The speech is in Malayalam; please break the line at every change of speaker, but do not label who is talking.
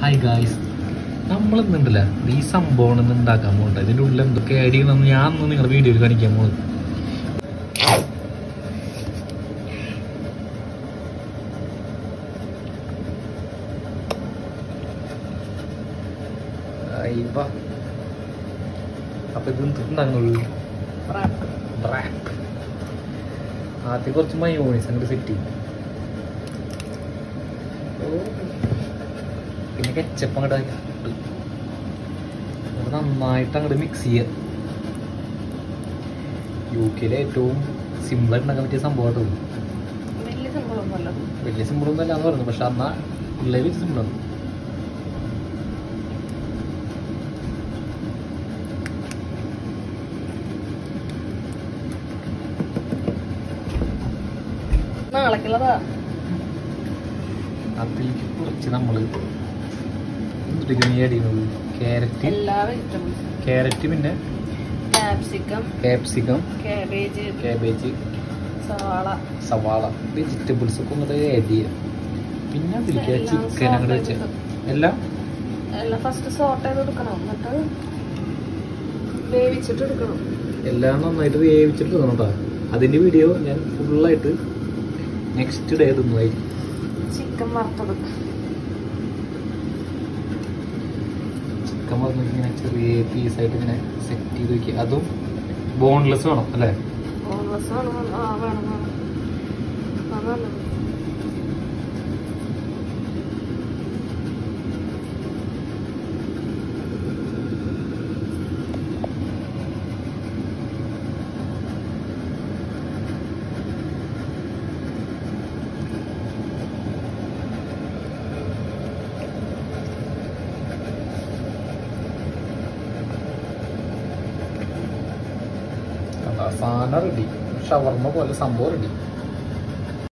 ഹായ് ഗായ്സ് നമ്മൾ ഇന്നുണ്ടല്ല ഈ സംഭവം ഇന്ന് ഉണ്ടാക്കാൻ പോകണ്ട ഇതിന്റെ ഉള്ളിൽ എന്തൊക്കെ ആഡ് ചെയ്യണമെന്ന് ഞാൻ നിങ്ങളുടെ വീഡിയോയിൽ കാണിക്കാൻ പോകുന്നത്. അപ്പൊ ഇത് ആദ്യം കുറച്ച് മയോണീസ് അങ്ങോട്ട് സെറ്റ് ചെയ്യും. പിന്നെ കെച്ചപ്പ് അങ്ങോട്ട് ഇട്ട് അത് നന്നായിട്ട് അങ്ങോട്ട് മിക്സ് ചെയ്യുക യു കെയിലെ ഏറ്റവും സിമ്പിൾ ഉണ്ടാക്കാൻ പറ്റിയ സംഭവമായിട്ട്
വലിയ സംഭവമൊന്നുമല്ല
വലിയ സിമ്പിളൊന്നും അല്ലാന്ന് പറഞ്ഞു പക്ഷെ അന്നാ പിള്ളേർ വെച്ച് സിമ്പിളാണ് അതിലേക്ക് കുറച്ച് നമ്മൾ ആഡ് ചെയ്യുന്നത് ക്യാരറ്റ്
എല്ലാ വെജിറ്റബിൾസും
ക്യാരറ്റ് പിന്നെ?
കാപ്സിക്കം
കാപ്സിക്കം
കാബേജ്
കാബേജ്
സവാള.
സവാള. വെജിറ്റബിൾസ് ഒക്കെ ഒന്നിട്ട് ആഡ് ചെയ്യാം പിന്നെ അതിലേക്ക് ചിക്കൻ അങ്ങോട്ട് വെച്ച്. എല്ലാം?
എല്ലാം ഫസ്റ്റ് സോട്ട് ചെയ്ത് എടുക്കണം എന്നിട്ട് വേവിച്ചിട്ട് എടുക്കണം.
എല്ലാം നന്നായിട്ട് വേവിച്ചിട്ട് എടുക്കണം കേട്ടോ അതിന്റെ വീഡിയോ ഞാൻ ഫുള്ളായിട്ട് നെക്സ്റ്റ് ഡേ തിന്നതായിരിക്കും
ചിക്കൻ വറുത്തത്
ചിക്കൻ പറഞ്ഞ ഇങ്ങനെ ചെറിയ പീസായിട്ട് ഇങ്ങനെ സെറ്റ് ചെയ്ത് വെക്കുക. അതും ബോൺലെസ് വേണം അല്ലേ?
ബോൺലെസ് വേണം. വേണം വേണം.
സാധനം റെഡി ഷവർമ്മ പോലെ സംഭവം റെഡി